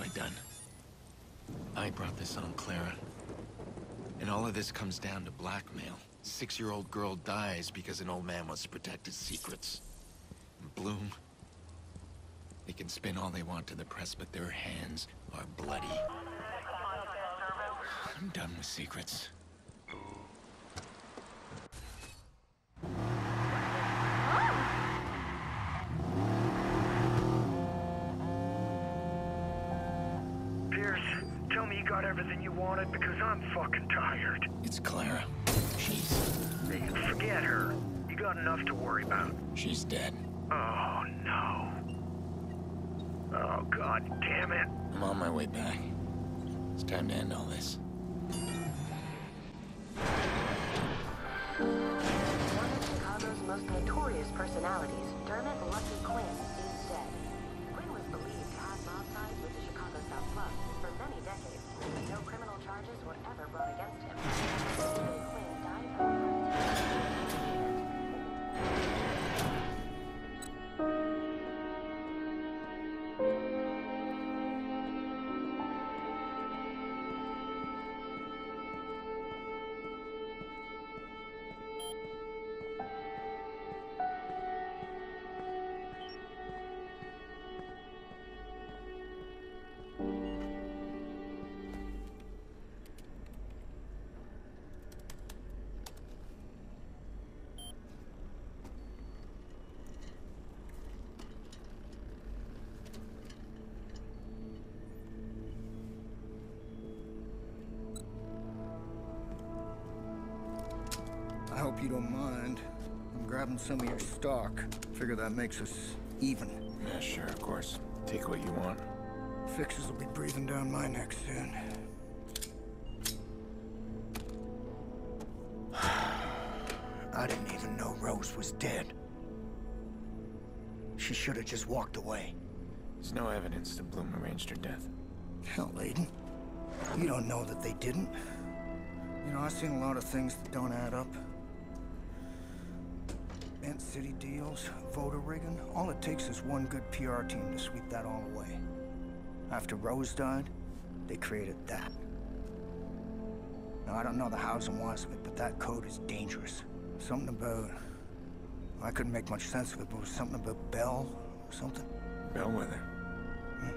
I done? I brought this on Clara. And all of this comes down to blackmail. Six-year-old girl dies because an old man wants to protect his secrets. And Blume... They can spin all they want to the press, but their hands are bloody. I'm done with secrets. Wanted because I'm fucking tired. It's Clara. She's... Hey, forget her. You got enough to worry about. she's dead. Oh, no. Oh, god damn it. I'm on my way back. It's time to end all this. One of Chicago's most notorious personalities, Dermot Lucky Quinn, you don't mind. I'm grabbing some of your stock. Figure that makes us even. Yeah, sure, of course. Take what you want. Fixers will be breathing down my neck soon. I didn't even know Rose was dead. She should have just walked away. There's no evidence that Blume arranged her death. Hell, Aiden. You don't know that they didn't. You know, I've seen a lot of things that don't add up. Ant City deals, voter rigging. All it takes is one good PR team to sweep that all away. After Rose died, they created that. Now, I don't know the hows and whys of it, but that code is dangerous. Something about... I couldn't make much sense of it, but it was something about Bell or something. Bellwether. Hmm.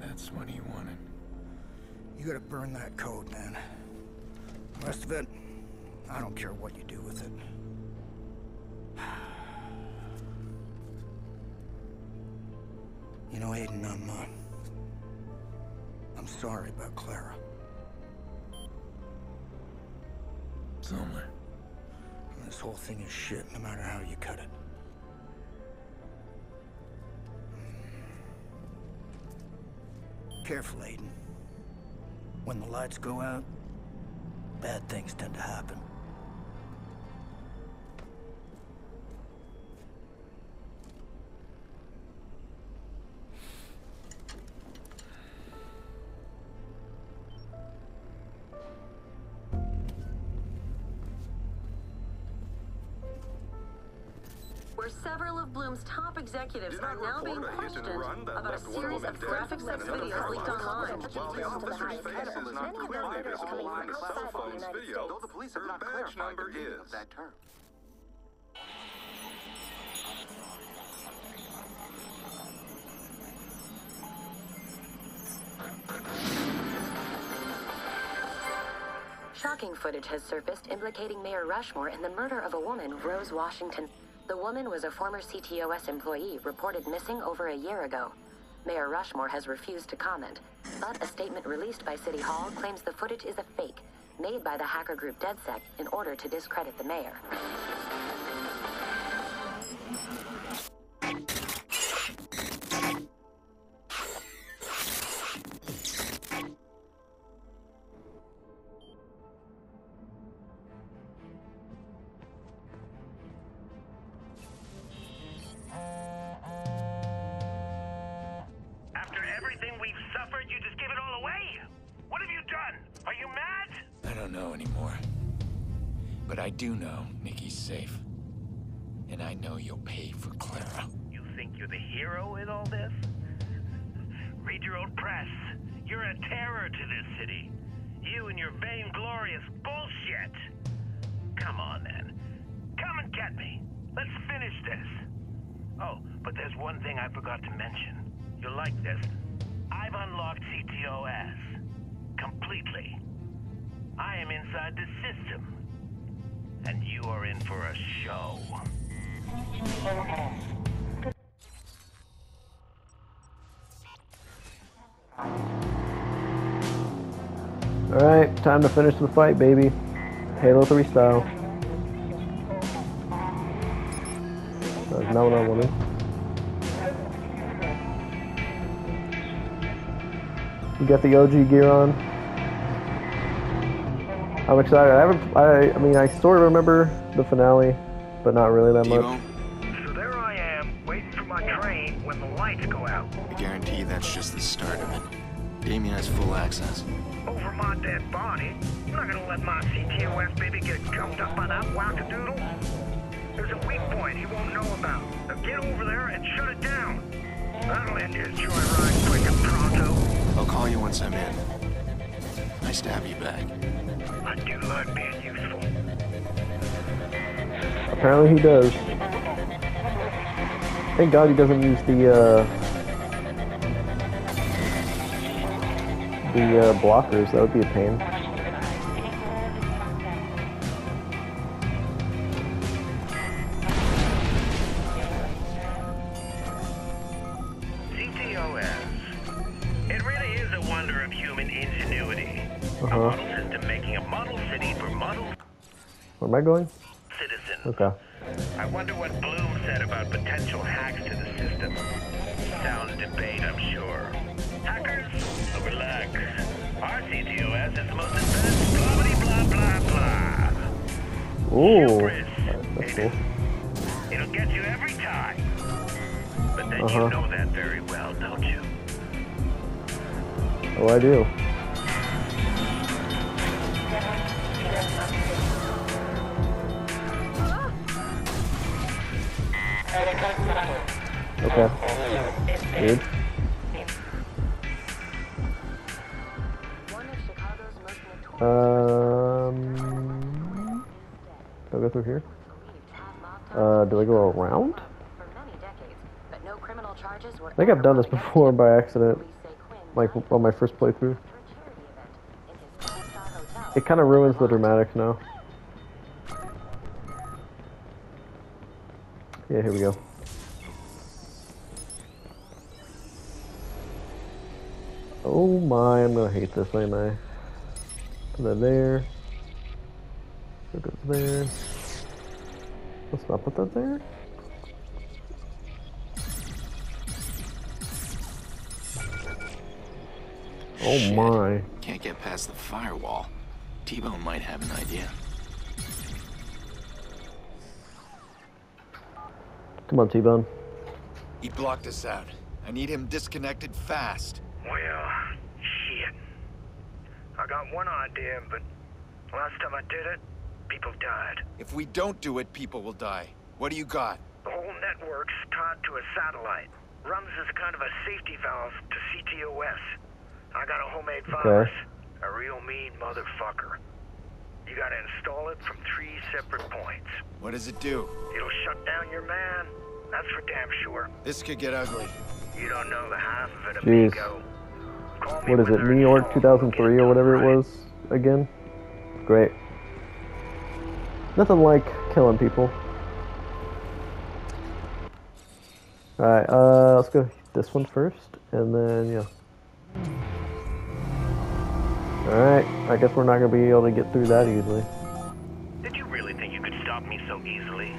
That's what he wanted. You gotta burn that code, man. The rest of it, I don't care what you do with it. You know, Aiden, I'm, uh, I'm sorry about Clara. So am This whole thing is shit, no matter how you cut it. Careful, Aiden. When the lights go out, bad things tend to happen. Top executives are now being report a hit and questioned about a series of sex videos leaked online. While the officer's face is not clearly visible in his cell phone's video, Though the police have her not badge clarified number the is. that term. Shocking footage has surfaced implicating Mayor Rushmore in the murder of a woman, Rose Washington. The woman was a former CTOS employee reported missing over a year ago. Mayor Rushmore has refused to comment, but a statement released by City Hall claims the footage is a fake, made by the hacker group DedSec in order to discredit the mayor. I do know Nicky's safe. And I know you'll pay for Clara. You think you're the hero in all this? Read your own press. You're a terror to this city. You and your vainglorious bullshit. Come on, then. Come and get me. Let's finish this. Oh, but there's one thing I forgot to mention. You'll like this. I've unlocked CTOS. Completely. I am inside the in for a show. Alright, time to finish the fight, baby. Halo 3 style. That's not what I wanted. You got the OG gear on. I'm excited. I haven't. I. I mean, I sort of remember the finale, but not really that much. T-Bone, So there I am, waiting for my train when the lights go out. I guarantee that's just the start of it. Damien has full access. Over my dead body. I'm not gonna let my CTOS baby get gummed up by that wackadoodle. There's a weak point he won't know about. Now get over there and shut it down. That'll end his joyride quick and pronto. I'll call you once I'm in. Nice to have you back. I do like being useful. Apparently he does. Thank God he doesn't use the uh, the uh, blockers. That would be a pain. I going? citizens. Okay. I wonder what Blume said about potential hacks to the system. Sound debate, I'm sure. Hackers, relax. Our CTOS is the most advanced blah blah blah blah. Ooh, that's cool. It'll get you every time. But then Uh-huh. you know that very well, don't you? Oh, I do. Okay. Notorious Um, do I go through here? Uh, do I go around? I think I've done this before by accident, like on my first playthrough. It kind of ruins the dramatics now. Yeah, here we go. Oh my, I'm gonna hate this, ain't I? Put that there. Put that there. Let's not put that there. Oh Shit. my. Can't get past the firewall. T-Bone might have an idea. Come on, T-Bone. He blocked us out. I need him disconnected fast. Well, shit. I got one idea, but last time I did it, people died. If we don't do it, people will die. What do you got? The whole network's tied to a satellite. Runs as kind of a safety valve to CTOS. I got a homemade virus. A real mean motherfucker. You gotta install it from three separate points. What does it do? It'll shut down your man. That's for damn sure. This could get ugly. You don't know the half of it, Jeez. amigo. Call What is it, New York 2003 or whatever done it was again? Great. Nothing like killing people. Alright, uh, let's go this one first, and then, yeah. Alright, I guess we're not gonna be able to get through that easily. Did you really think you could stop me so easily?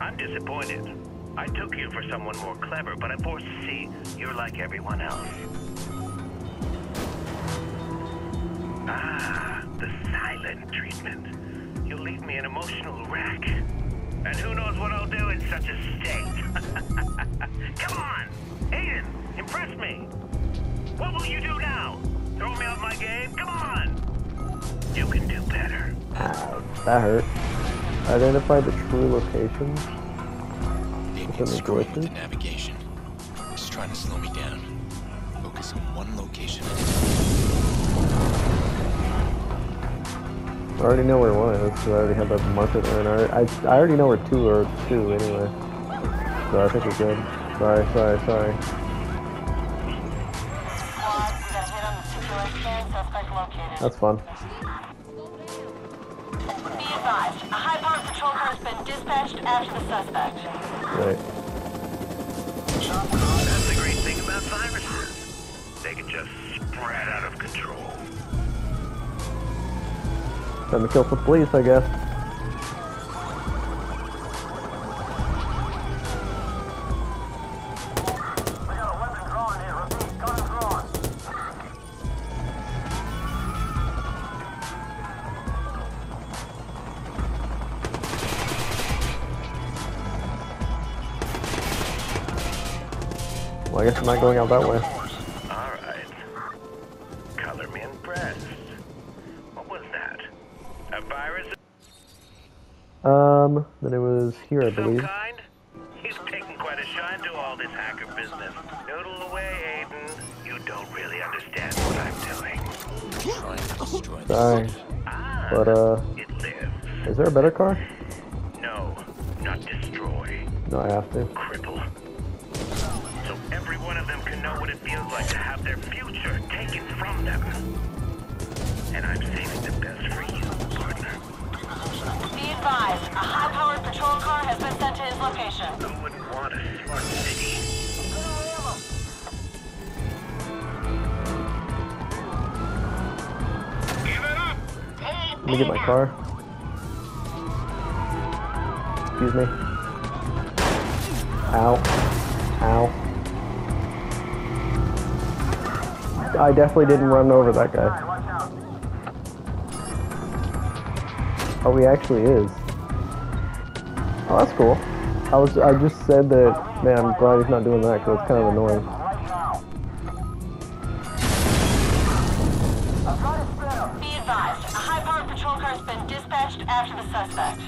I'm disappointed. I took you for someone more clever, but I'm forced to see you're like everyone else. Ah, the silent treatment. You'll leave me an emotional wreck. And who knows what I'll do in such a state. Come on! Aiden, impress me! What will you do now? Throw me off my game? Come on! You can do better. Ow, that hurt. Identify the true location. Damien's Within the screwing with the glitches? navigation. He's trying to slow me down. focus on one location. I already know where one is, because I already have that marker there, and I, I, I already know where two are two anyway. So I think we're good. Sorry, sorry, sorry. Squad, we got a hit on the CQS scan, suspect located. That's fun. Be advised, a high-powered patrol car has been dispatched after the suspect. Great. That's the great thing about viruses. They can just spread out of control. Time to kill some police, I guess. Out that way. All right. Color me impressed. What was that? A virus Um, then it was here, I of some believe. kind? He's taking quite a shine to all this hacker business. Noodle away, Aiden. You don't really understand what I'm doing. Trying to destroy the Sorry. Ah, But, uh, it lives. is there a better car? No, not destroy. No, I have to. cripple. Advised, a high-powered patrol car has been sent to his location. Who wouldn't want a smart city? Let me get my car. Excuse me. Ow. Ow. I definitely didn't run over that guy. Oh, he actually is. Oh, that's cool. I was, I just said that, man, I'm glad he's not doing that because it's kind of annoying. Be advised, a high-powered patrol car has been dispatched after the suspect.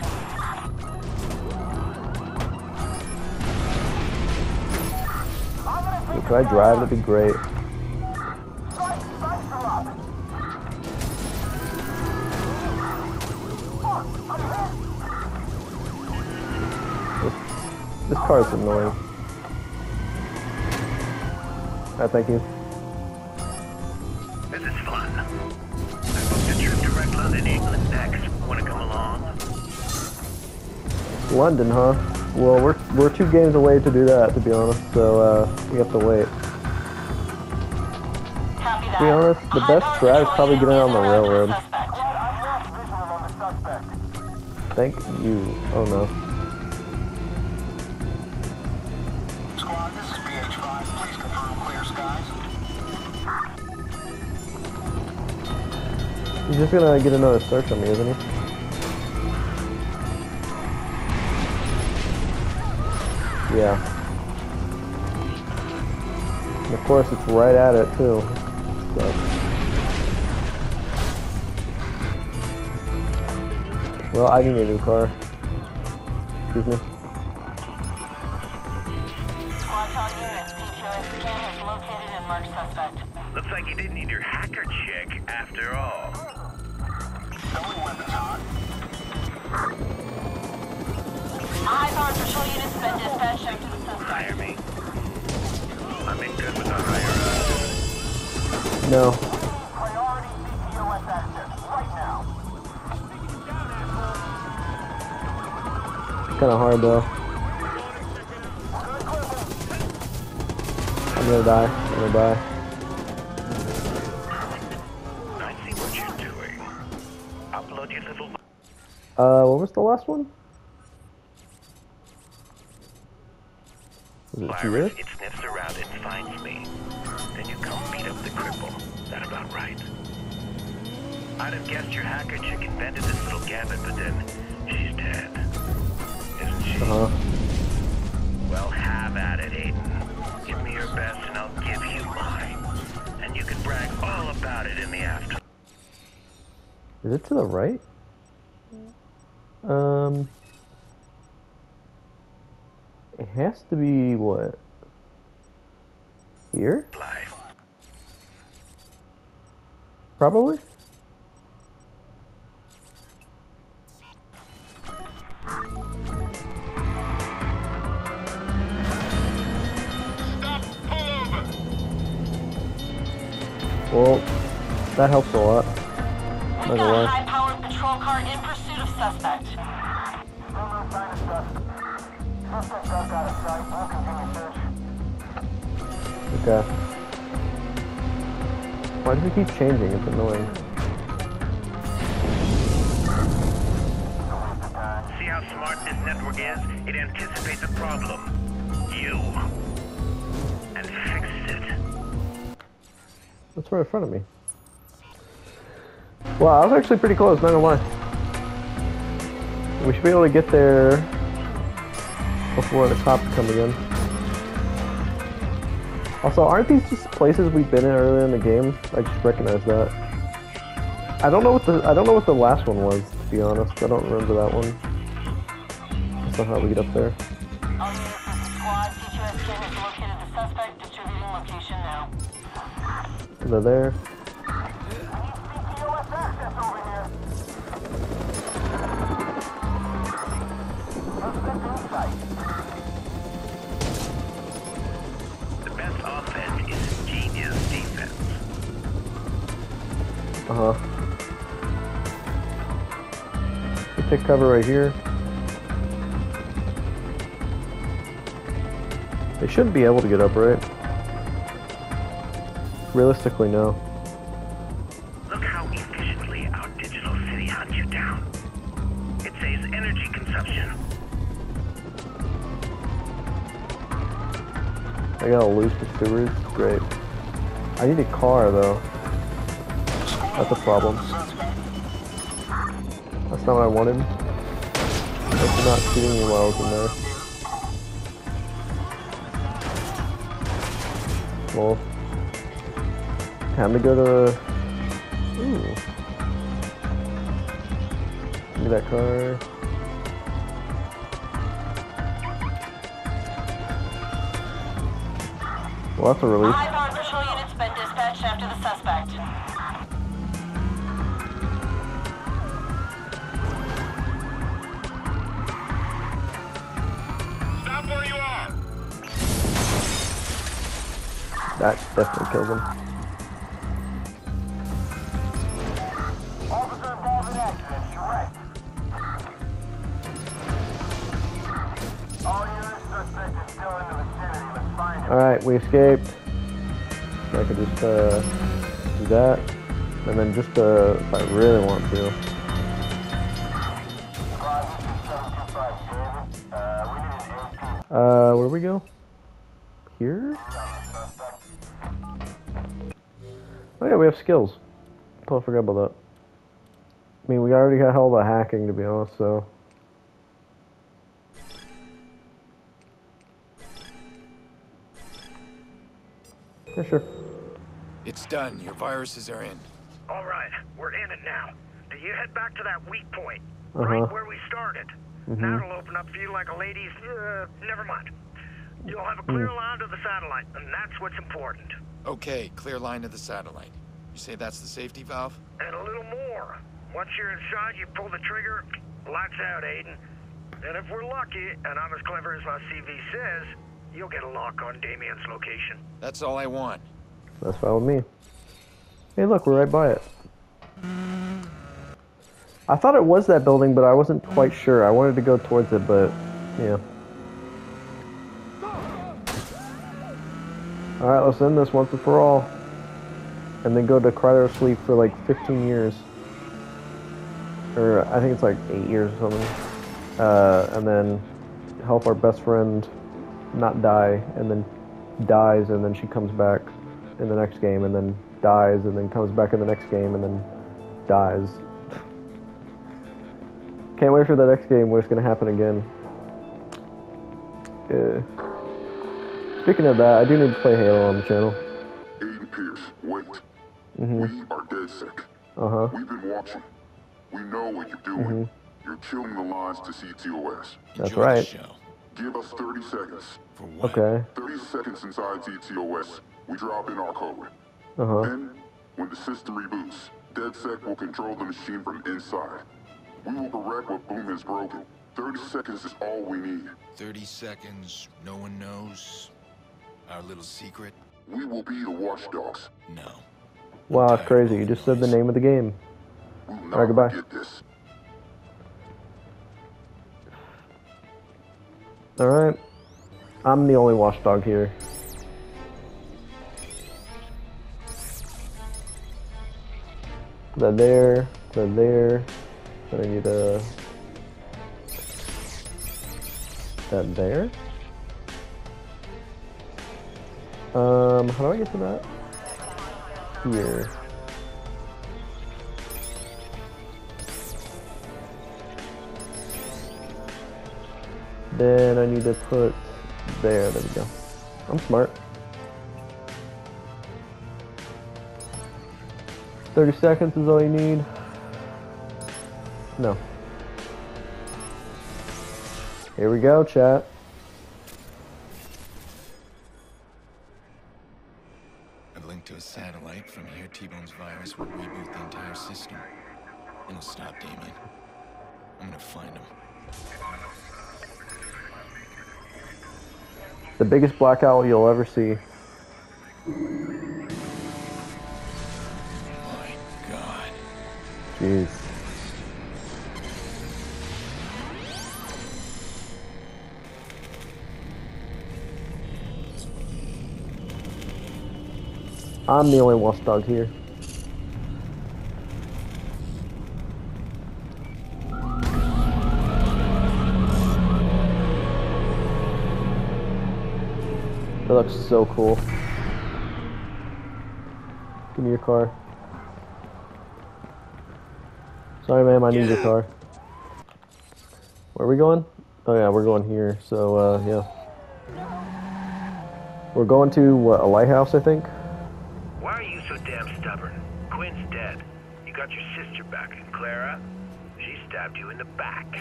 Could I drive? That'd be great. This car is annoying. Uh, thank you. This is fun. I booked a trip to Red London, England next. Wanna come along? London, huh? Well, we're we're two games away to do that, to be honest. So uh, we have to wait. To be honest, the best A strat is probably getting on the unit is around railroad. Thank you. Oh no. Just gonna get another search on me, isn't he? Yeah. And of course, it's right at it too. So. Well, I need a new car. Excuse me. No. Priority CTOS access right now. Kind of hard though. I'm gonna die. I'm gonna die. I see what you're doing. Little Uh, what was the last one? Was it virus. I'd have guessed your hacker chick invented this little gambit, but then she's dead. Isn't she? Uh huh. Well, have at it, Aiden. Give me your best and I'll give you mine. And you can brag all about it in the after. Is it to the right? Um. It has to be what? Here? Probably. Well, that helps a lot. We've Not got a high-powered patrol car in pursuit of suspect. No no sign of suspect. Suspect ducked out of sight. We'll continue search. Okay. Why does it keep changing? It's annoying. See how smart this network is? It anticipates a problem. You. Right in front of me. Wow, I was actually pretty close, not gonna lie. We should be able to get there before the cops come again. Also, aren't these just places we've been in earlier in the game? I just recognize that. I don't know what the I don't know what the last one was, to be honest. I don't remember that one. That's not how we get up there. Genius defense. Uh huh. Take cover right here. They should be able to get up, right? Realistically, no. Look how efficiently our digital city hunts you down. It saves energy consumption. I gotta lose the stewards. Great. I need a car though. That's a problem. That's not what I wanted. That's not shooting me while I was in there. Well, time to go to. Ooh. Give me that car. Well, that's a A relief. high-powered patrol unit's been dispatched after the suspect. Stop where you are! That definitely kills him. We escaped. I could just uh, do that. And then just uh, if I really want to. Squad, this is 725 David. Uh, where do we go? Here? Oh yeah, we have skills. Totally forgot about that. I mean, we already got all the hacking to be honest, so. Yeah, sure. It's done. Your viruses are in. All right, we're in it now. Do you head back to that weak point? Uh-huh. Right where we started. Mhm. Now it'll open up for you like a lady's... Uh, never mind. You'll have a clear Mm. line to the satellite, and that's what's important. Okay, clear line to the satellite. You say that's the safety valve? And a little more. Once you're inside, you pull the trigger, lights out, Aiden. And if we're lucky, and I'm as clever as my CV says, you'll get a lock on Damien's location. That's all I want. That's fine with me. Hey, look, we're right by it. I thought it was that building, but I wasn't quite sure. I wanted to go towards it, but yeah. Alright, let's end this once and for all. And then go to cryo sleep for like 15 years. Or I think it's like 8 years or something. Uh, and then help our best friend not die, and then dies, and then she comes back in the next game, and then dies, and then comes back in the next game, and then dies. Can't wait for the next game where it's gonna happen again. Yeah. Speaking of that, I do need to play Halo on the channel. Aiden Pearce, wait. Mhm. We are DedSec. Uh huh. We've been watching. We know what you're doing. Mhm. You're killing the lines to CTOS. That's Enjoy right. The show. Give us 30 seconds. For what? Okay. 30 seconds inside CTOS, we drop in our code. Uh huh. Then, when the system reboots, DedSec will control the machine from inside. We will correct what Blume has broken. 30 seconds is all we need. 30 seconds, no one knows. Our little secret? We will be the watchdogs. No. Wow, it's crazy. You just said the name of the game. We will not right, goodbye. Alright. I'm the only watchdog here. They're there, they're there. Then I need a... That there? Um, how do I get to that? Here. Then I need to put there. There we go. I'm smart. 30 seconds is all you need. No. Here we go, chat. The biggest black owl you'll ever see. My God. Jeez. I'm the only watchdog here. It looks so cool. Give me your car. Sorry, ma'am, I need your car. Where are we going? Oh yeah, we're going here. So uh, yeah, we're going to what, a lighthouse, I think. Why are you so damn stubborn? Quinn's dead. You got your sister back, and Clara? She stabbed you in the back.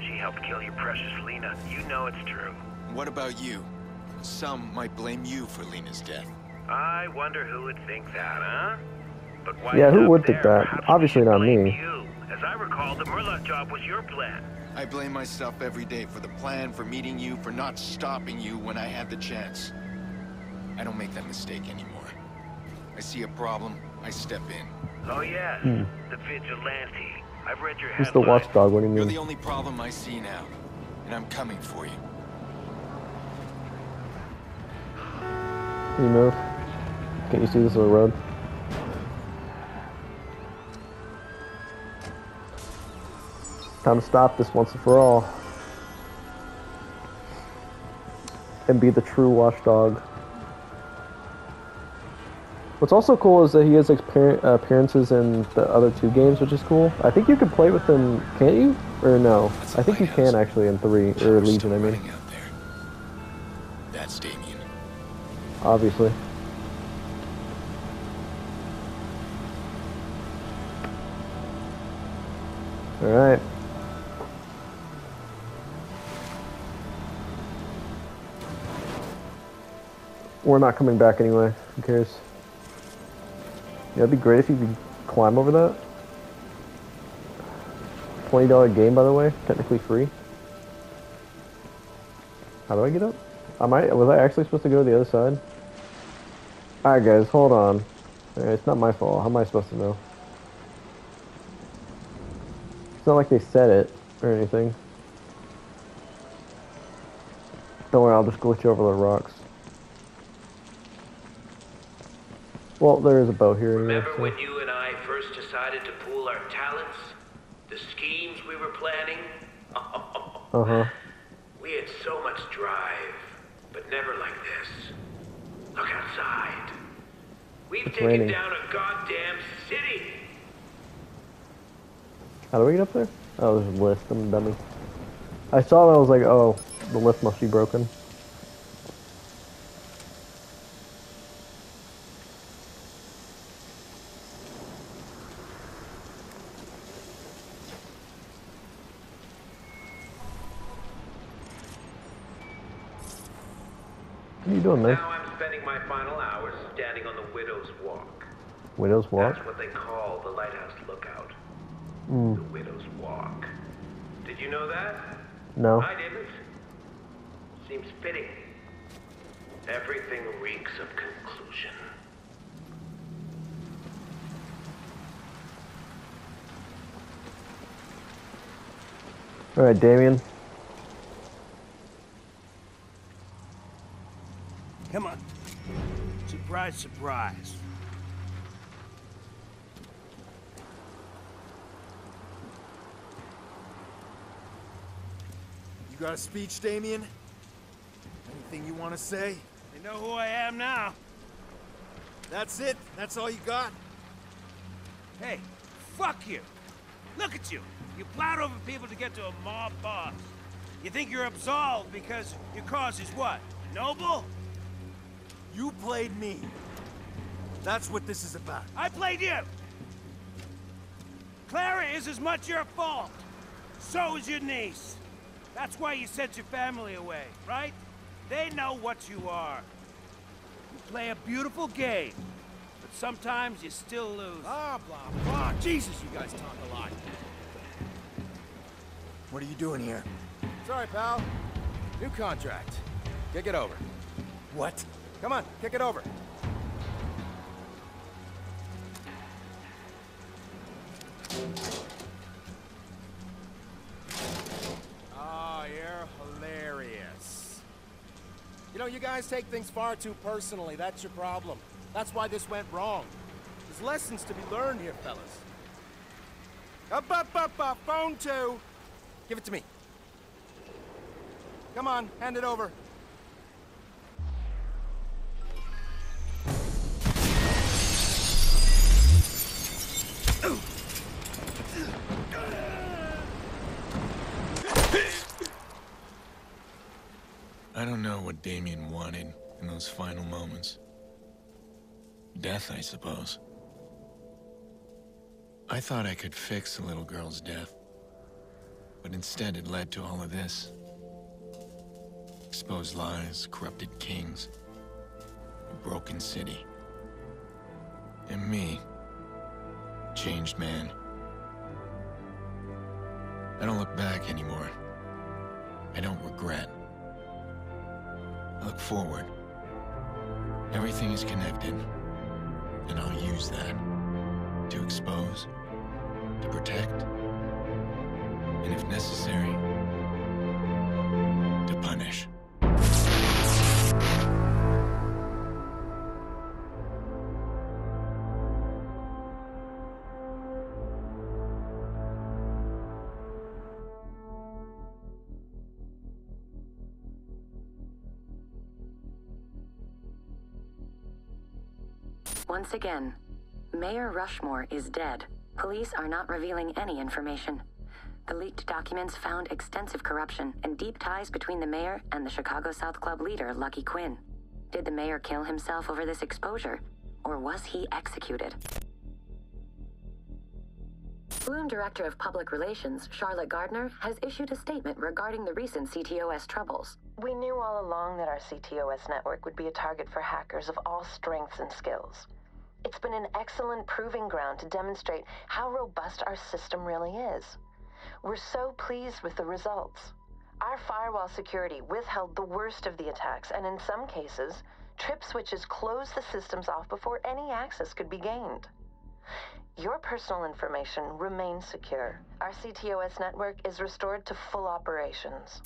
She helped kill your precious Lena. You know it's true. What about you? Some might blame you for Lena's death. I wonder who would think that, huh? But why Yeah, who stop would think that? Obviously not me. You. As I recall, the Merlaut job was your plan. I blame myself every day for the plan, for meeting you, for not stopping you when I had the chance. I don't make that mistake anymore. I see a problem, I step in. Oh yes, Hmm. the vigilante. I've read your Who's the watchdog? What do you You're mean? the only problem I see now, and I'm coming for you. You move? Can't you see this is a road? Time to stop this once and for all. And be the true watchdog. What's also cool is that he has appearances in the other two games, which is cool. I think you can play with him, can't you? Or no? I think you can actually in 3, or Legion, I mean. Obviously. Alright. We're not coming back anyway. Who cares? Yeah, it'd be great if you could climb over that. $20 game, by the way. Technically free. How do I get up? Am I, was I actually supposed to go to the other side? Alright guys, hold on. Alright, it's not my fault. How am I supposed to know? It's not like they said it or anything. Don't worry, I'll just glitch over the rocks. Well, there is a boat here anyway. Remember so- when you and I first decided to pool our talents? The schemes we were planning? Uh-huh. We had so much drive, but never like this. Outside. We've It's taken raining. down a goddamn city. How do we get up there? Oh, there's a lift. I'm dummy. I saw that. I was like, oh, the lift must be broken. What are you doing, man? Now I'm spending my final hours standing on the Widow's Walk. That's what they call the Lighthouse Lookout. Mm, The Widow's Walk. Did you know that? no. I didn't. Seems fitting. Everything reeks of conclusion. Alright, Damien. Come on. Surprise, surprise. You got a speech, Damien? Anything you want to say? You know who I am now. That's it? That's all you got? Hey, fuck you. Look at you. You plowed over people to get to a mob boss. You think you're absolved because your cause is what? Noble? You played me. That's what this is about. I played you. Clara is as much your fault. So is your niece. That's why you sent your family away, right? They know what you are. You play a beautiful game, but sometimes you still lose. Blah, blah, blah. Jesus, you guys talk a lot. What are you doing here? Sorry, pal. New contract. Kick it over. What? Come on, kick it over. Take things far too personally. That's your problem. That's why this went wrong. There's lessons to be learned here, fellas. Up, up, up, up, phone two. Give it to me. Come on, hand it over. Damien wanted in those final moments. Death, I suppose. I thought I could fix the little girl's death. But instead it led to all of this. Exposed lies, corrupted kings, a broken city. And me, changed man. I don't look back anymore. I don't regret. Look forward. Everything is connected, and I'll use that to expose, to protect, and if necessary, to punish. Once again, Mayor Rushmore is dead. Police are not revealing any information. The leaked documents found extensive corruption and deep ties between the mayor and the Chicago South Club leader, Lucky Quinn. Did the mayor kill himself over this exposure, or was he executed? Blume Director of Public Relations, Charlotte Gardner, has issued a statement regarding the recent CTOS troubles. We knew all along that our CTOS network would be a target for hackers of all strengths and skills. It's been an excellent proving ground to demonstrate how robust our system really is. We're so pleased with the results. Our firewall security withheld the worst of the attacks, and in some cases, trip switches closed the systems off before any access could be gained. Your personal information remains secure. Our CTOS network is restored to full operations.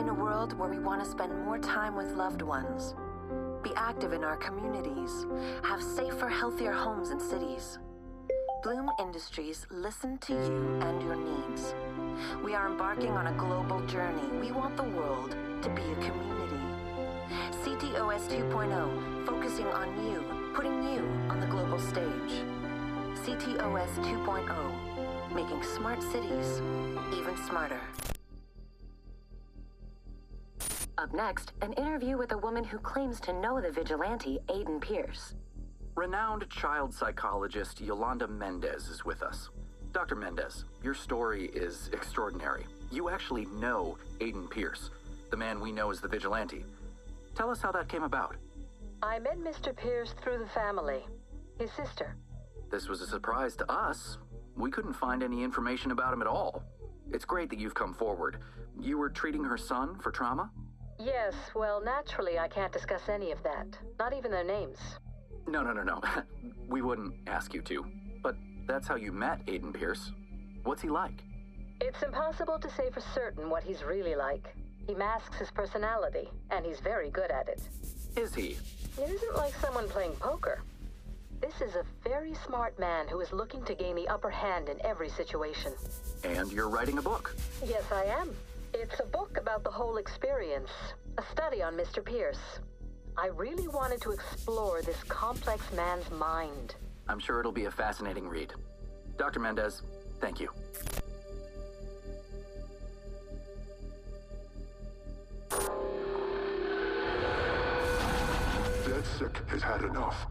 In a world where we want to spend more time with loved ones, be active in our communities, have safer, healthier homes and cities. Blume Industries listen to you and your needs. We are embarking on a global journey. We want the world to be a community. CTOS 2.0, focusing on you, putting you on the global stage. CTOS 2.0, making smart cities even smarter. Up next, an interview with a woman who claims to know the vigilante, Aiden Pearce. Renowned child psychologist Yolanda Mendez is with us. Dr. Mendez, your story is extraordinary. You actually know Aiden Pearce, the man we know as the vigilante. Tell us how that came about. I met Mr. Pearce through the family. His sister. This was a surprise to us. We couldn't find any information about him at all. It's great that you've come forward. You were treating her son for trauma? Yes, well, naturally, I can't discuss any of that. Not even their names. No, no, no, no. we wouldn't ask you to. But that's how you met Aiden Pearce. What's he like? It's impossible to say for certain what he's really like. He masks his personality, and he's very good at it. Is he? It isn't like someone playing poker. This is a very smart man who is looking to gain the upper hand in every situation. And you're writing a book. Yes, I am. It's a book about the whole experience, a study on Mr. Pearce. I really wanted to explore this complex man's mind. I'm sure it'll be a fascinating read. Dr. Mendez, thank you. DedSec has had enough.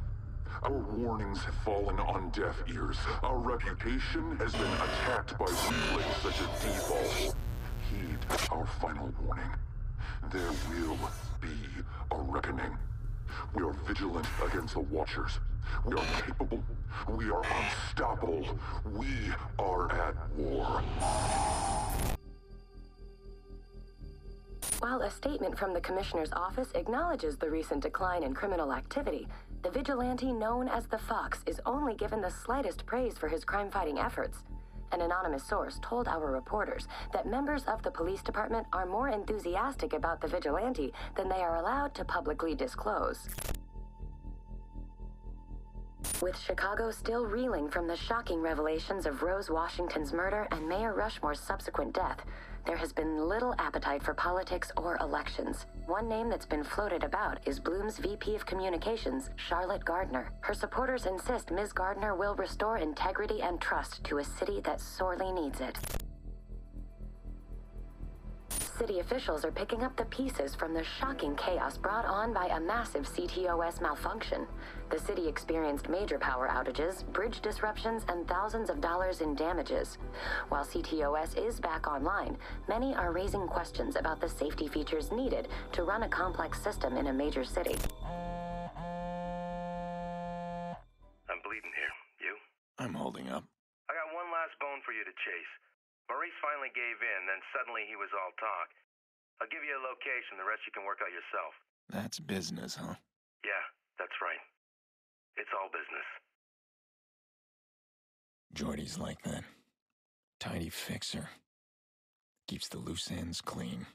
Our warnings have fallen on deaf ears. Our reputation has been attacked by weaklings such as Defalt. Our final warning. There will be a reckoning. We are vigilant against the Watchers. We are capable. We are unstoppable. We are at war. While a statement from the Commissioner's office acknowledges the recent decline in criminal activity, the vigilante known as the Fox is only given the slightest praise for his crime fighting efforts. An anonymous source told our reporters that members of the police department are more enthusiastic about the vigilante than they are allowed to publicly disclose. With Chicago still reeling from the shocking revelations of Rose Washington's murder and Mayor Rushmore's subsequent death, there has been little appetite for politics or elections. One name that's been floated about is Blume's VP of Communications, Charlotte Gardner. Her supporters insist Ms. Gardner will restore integrity and trust to a city that sorely needs it. City officials are picking up the pieces from the shocking chaos brought on by a massive CTOS malfunction. The city experienced major power outages, bridge disruptions, and thousands of dollars in damages. While CTOS is back online, many are raising questions about the safety features needed to run a complex system in a major city. I'm bleeding here. You? I'm holding up. I got one last bone for you to chase. Maurice finally gave in, then suddenly he was all talk. I'll give you a location, the rest you can work out yourself. That's business, huh? Yeah, that's right. It's all business. Jordi's like that. Tidy fixer. Keeps the loose ends clean.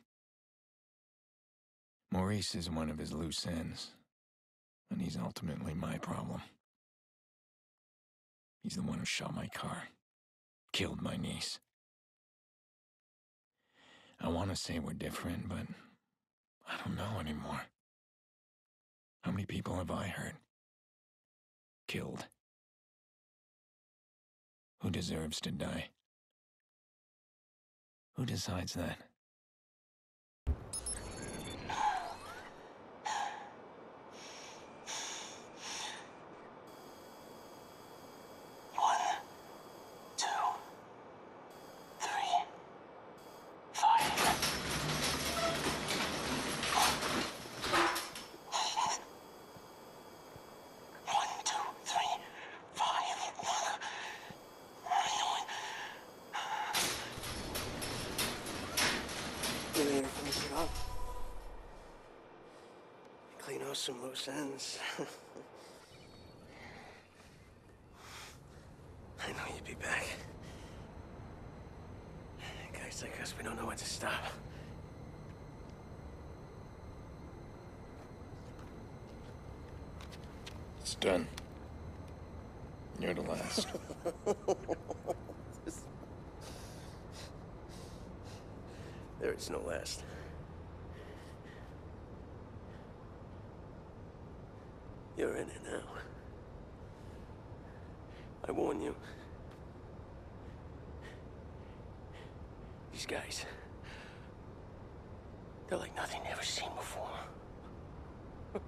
Maurice is one of his loose ends. And he's ultimately my problem. He's the one who shot my car. Killed my niece. I want to say we're different, but I don't know anymore. How many people have I hurt? Killed? Who deserves to die? Who decides that? One, two, three, five. One, two, three, five. Really gonna finish it up? Clean out some loose ends. I know you'd be back. Guys like us, we don't know when to stop. It's done. You're the last. there is no last. You're in it now. I warn you. These guys, they're like nothing you've ever seen before. you,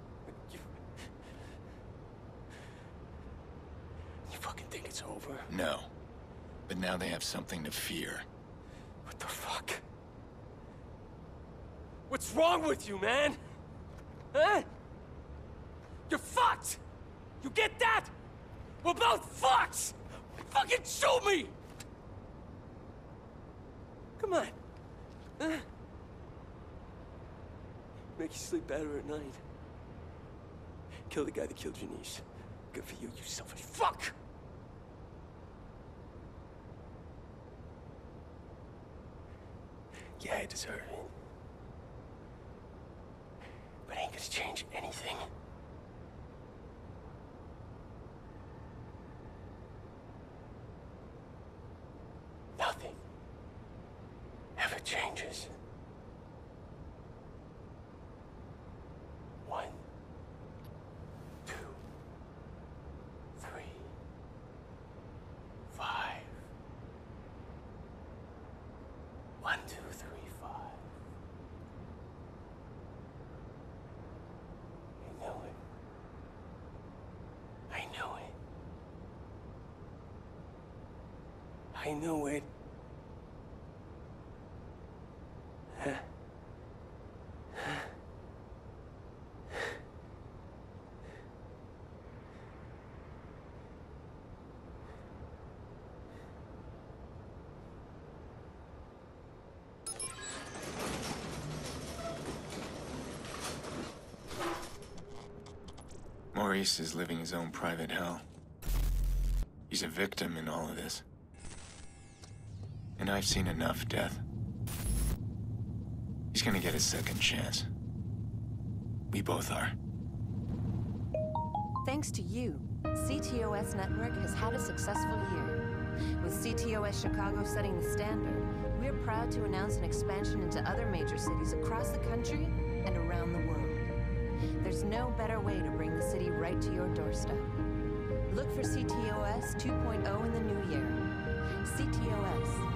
you fucking think it's over? no. But now they have something to fear. What the fuck? What's wrong with you, man? Huh? You're fucked! You get that? We're both fucked! Fucking shoot me! Come on. Huh? Make you sleep better at night. Kill the guy that killed niece. Good for you, you selfish fuck! Yeah, I deserve it. But ain't gonna change anything. Nothing ever changes. One, two, three, five. One, two, three, five. I know it. I know it. I know it. Maurice is living his own private hell. He's a victim in all of this. And I've seen enough death. He's gonna get a second chance. We both are. Thanks to you, CTOS Network has had a successful year. With CTOS Chicago setting the standard, we're proud to announce an expansion into other major cities across the country and around the world. There's no better way to bring the city right to your doorstep. Look for CTOS 2.0 in the new year. CTOS,